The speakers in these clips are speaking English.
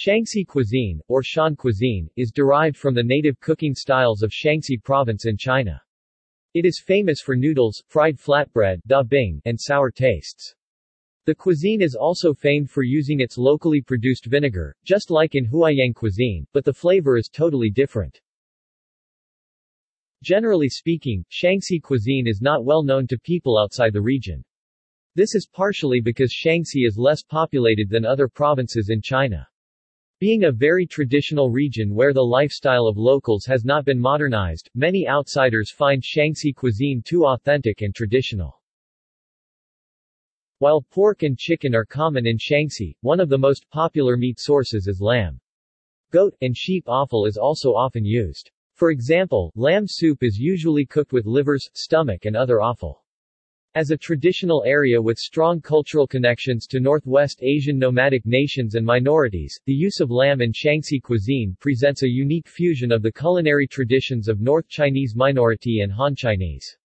Shanxi cuisine, or Shan cuisine, is derived from the native cooking styles of Shanxi province in China. It is famous for noodles, fried flatbread, da bing, and sour tastes. The cuisine is also famed for using its locally produced vinegar, just like in Huaiyang cuisine, but the flavor is totally different. Generally speaking, Shanxi cuisine is not well known to people outside the region. This is partially because Shanxi is less populated than other provinces in China. Being a very traditional region where the lifestyle of locals has not been modernized, many outsiders find Shanxi cuisine too authentic and traditional. While pork and chicken are common in Shanxi, one of the most popular meat sources is lamb. Goat, and sheep offal is also often used. For example, lamb soup is usually cooked with livers, stomach and other offal. As a traditional area with strong cultural connections to Northwest Asian nomadic nations and minorities, the use of lamb in Shanxi cuisine presents a unique fusion of the culinary traditions of North Chinese minority and Han Chinese.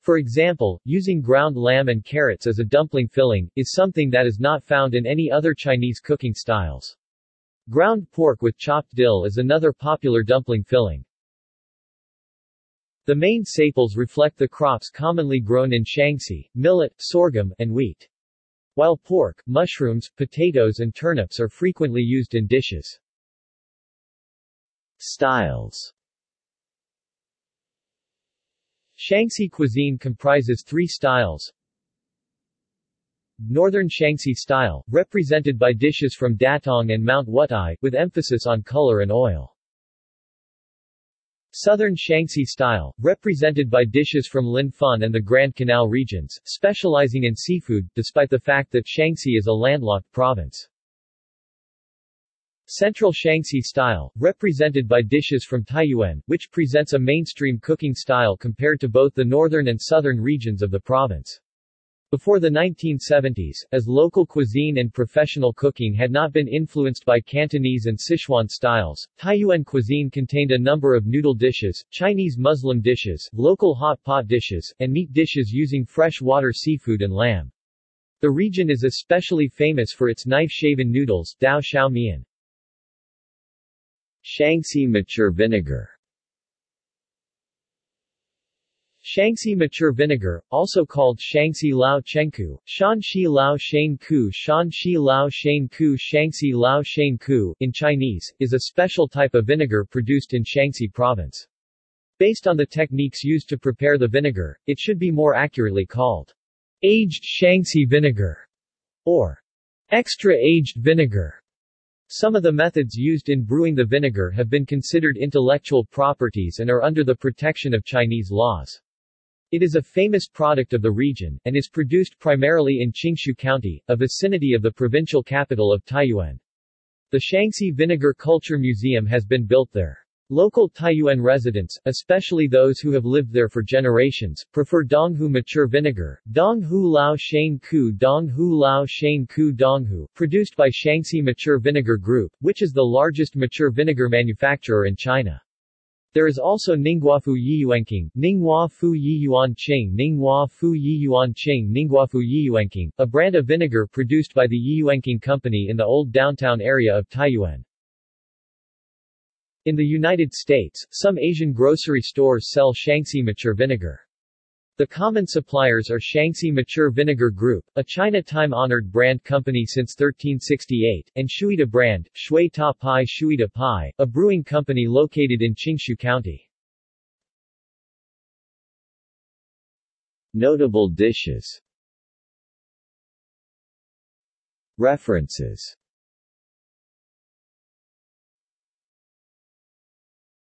For example, using ground lamb and carrots as a dumpling filling, is something that is not found in any other Chinese cooking styles. Ground pork with chopped dill is another popular dumpling filling. The main staples reflect the crops commonly grown in Shanxi, millet, sorghum, and wheat. While pork, mushrooms, potatoes and turnips are frequently used in dishes. Styles Shanxi cuisine comprises three styles. Northern Shanxi style, represented by dishes from Datong and Mount Wutai, with emphasis on color and oil. Southern Shanxi style, represented by dishes from Linfen and the Grand Canal regions, specializing in seafood, despite the fact that Shanxi is a landlocked province. Central Shanxi style, represented by dishes from Taiyuan, which presents a mainstream cooking style compared to both the northern and southern regions of the province. Before the 1970s, as local cuisine and professional cooking had not been influenced by Cantonese and Sichuan styles, Taiyuan cuisine contained a number of noodle dishes, Chinese Muslim dishes, local hot pot dishes, and meat dishes using fresh-water seafood and lamb. The region is especially famous for its knife-shaven noodles, Dao Xiao Mian. Shanxi mature vinegar Shanxi mature vinegar, also called Shanxi Lao Chengku, Shanxi Lao Ku, Shanxi Lao Ku, Shanxi Lao Ku, in Chinese, is a special type of vinegar produced in Shanxi province. Based on the techniques used to prepare the vinegar, it should be more accurately called aged Shanxi vinegar or extra aged vinegar. Some of the methods used in brewing the vinegar have been considered intellectual properties and are under the protection of Chinese laws. It is a famous product of the region, and is produced primarily in Qingxu County, a vicinity of the provincial capital of Taiyuan. The Shanxi Vinegar Culture Museum has been built there. Local Taiyuan residents, especially those who have lived there for generations, prefer Donghu mature vinegar, Donghu Lao Shane Ku Donghu Lao Shane Ku Donghu, produced by Shanxi Mature Vinegar Group, which is the largest mature vinegar manufacturer in China. There is also Yiyuanqing, Ninghua Fu Yiyuan Qing Ninghua Fu Yiyuan Qing Ningguafu Yiyuanqing, a brand of vinegar produced by the Yiyuanqing Company in the old downtown area of Taiyuan. In the United States, some Asian grocery stores sell Shanxi mature vinegar. The common suppliers are Shanxi Mature Vinegar Group, a China time-honored brand company since 1368, and Shuida brand, Shui Ta Pai Shuida Pai, a brewing company located in Qingxu County. Notable dishes References